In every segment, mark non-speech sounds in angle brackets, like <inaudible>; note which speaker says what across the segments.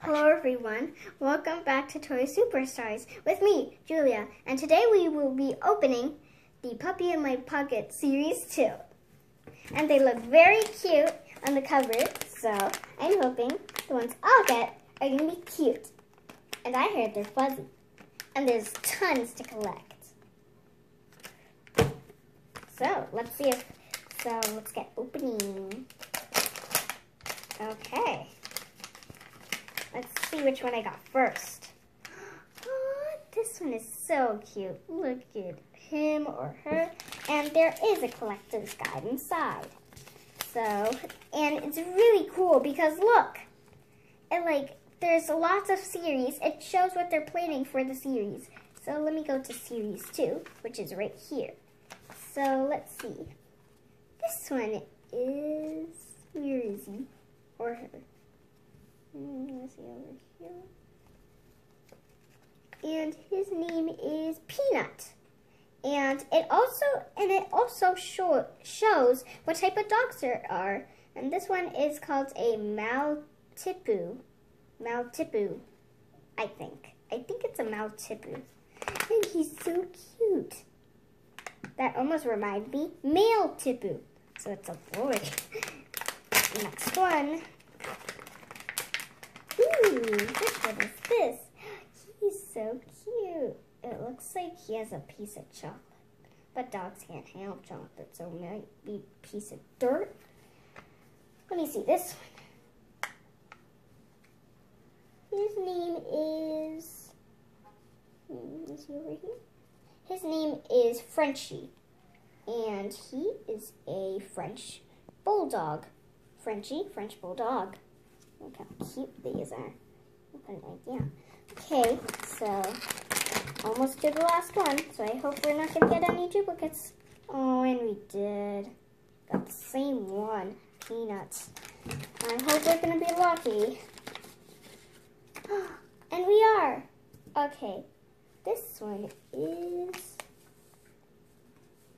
Speaker 1: Hello everyone, welcome back to Toy Superstars with me, Julia, and today we will be opening the Puppy in My Pocket Series 2. And they look very cute on the cover, so I'm hoping the ones I'll get are going to be cute. And I heard they're fuzzy, and there's tons to collect. So, let's see if, so let's get opening. Okay. Let's see which one I got first. This one is so cute. Look at him or her. And there is a collector's guide inside. So, and it's really cool because look, it like, there's lots of series. It shows what they're planning for the series. So let me go to series two, which is right here. So let's see. This one is, where is he? Or her? Mm, Let's see over here. And his name is Peanut. And it also and it also show, shows what type of dogs there are. And this one is called a Maltipoo. Maltipoo, I think. I think it's a Maltipoo. And he's so cute. That almost reminds me, male Tipu. So it's a boy. <laughs> Next one. Which one is this? He's so cute. It looks like he has a piece of chocolate. But dogs can't handle chocolate, so it might be a piece of dirt. Let me see this one. His name is... Is he over here? His name is Frenchie, and he is a French bulldog. Frenchie, French bulldog. Look how cute these are. Idea. Okay, so almost to the last one. So I hope we're not gonna get any duplicates. Oh, and we did. Got the same one. Peanuts. I hope we're gonna be lucky. <gasps> and we are. Okay, this one is,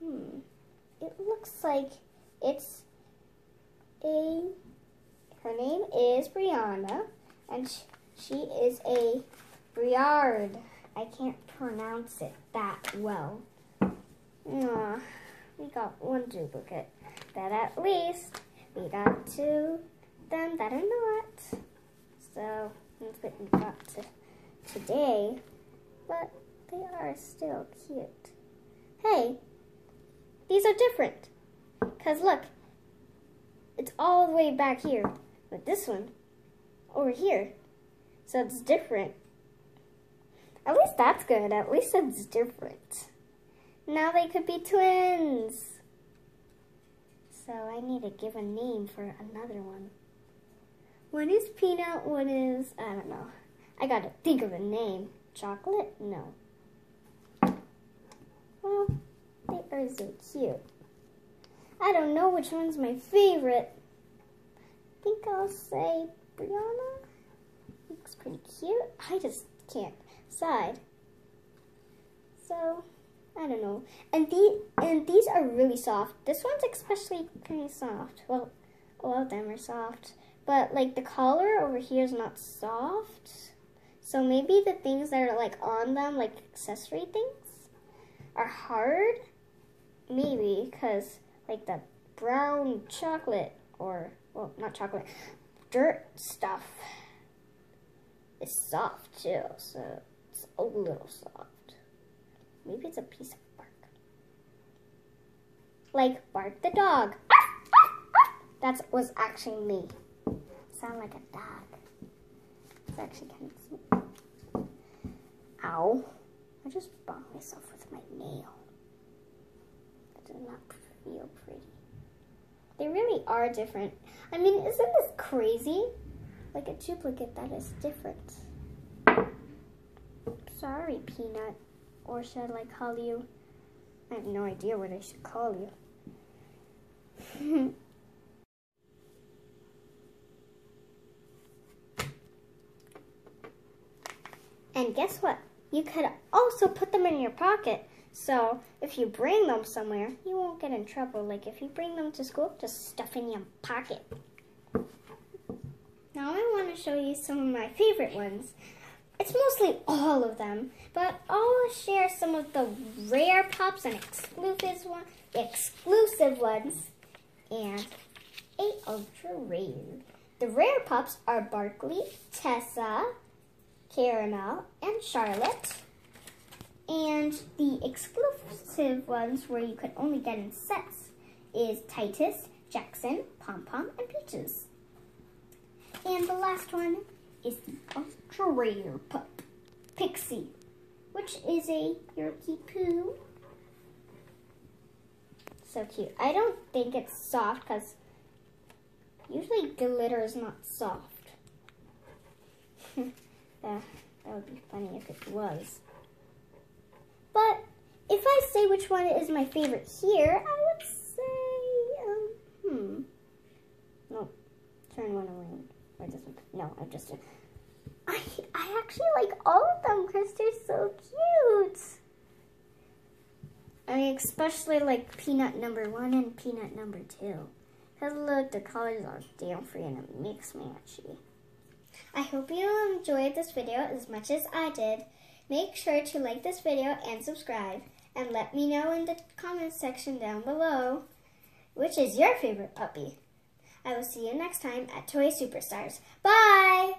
Speaker 1: hmm, it looks like it's a, her name is Brianna, and she is a Briard. I can't pronounce it that well. Aww, we got one duplicate, but at least we got two them that are not. So that's what we got to today but they are still cute. Hey, these are different. Because look, it's all the way back here. But this one, over here. So it's different. At least that's good. At least it's different. Now they could be twins. So I need to give a name for another one. One is Peanut, one is, I don't know. I gotta think of a name. Chocolate? No. Well, they are so cute. I don't know which one's my favorite. I think I'll say Brianna. Looks pretty cute. I just can't decide. So, I don't know. And these and these are really soft. This one's especially kind of soft. Well, all of them are soft. But like the collar over here is not soft. So maybe the things that are like on them, like accessory things, are hard. Maybe because like the brown chocolate or, well, not chocolate, dirt stuff is soft too. So it's a little soft. Maybe it's a piece of bark. Like Bark the dog. That was actually me. Sound like a dog. It's actually kind of Ow. I just bumped myself with my nail. That does not feel pretty. They really are different. I mean, isn't this crazy? Like a duplicate that is different. Sorry, Peanut. Or should I call you? I have no idea what I should call you. <laughs> and guess what? You could also put them in your pocket. So if you bring them somewhere, you won't get in trouble. Like if you bring them to school, just stuff in your pocket. Now I want to show you some of my favorite ones. It's mostly all of them, but I'll share some of the rare pops and exclusive one, exclusive ones, and a ultra rare. The rare pups are Barkley, Tessa, Caramel, and Charlotte. And the exclusive ones where you can only get in sets is Titus, Jackson, Pom Pom, and Peaches. And the last one is the ultra rare pup, Pixie, which is a Yorkie Poo. So cute. I don't think it's soft because usually glitter is not soft. <laughs> uh, that would be funny if it was. But if I say which one is my favorite here, I would say, um, hmm. No, turn one around. Or this one. No, I just. I I actually like all of them because they're so cute. I mean, especially like peanut number one and peanut number two. Because look, the colors are different and it makes me itchy. I hope you enjoyed this video as much as I did. Make sure to like this video and subscribe. And let me know in the comments section down below which is your favorite puppy. I will see you next time at Toy Superstars. Bye!